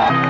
Bye.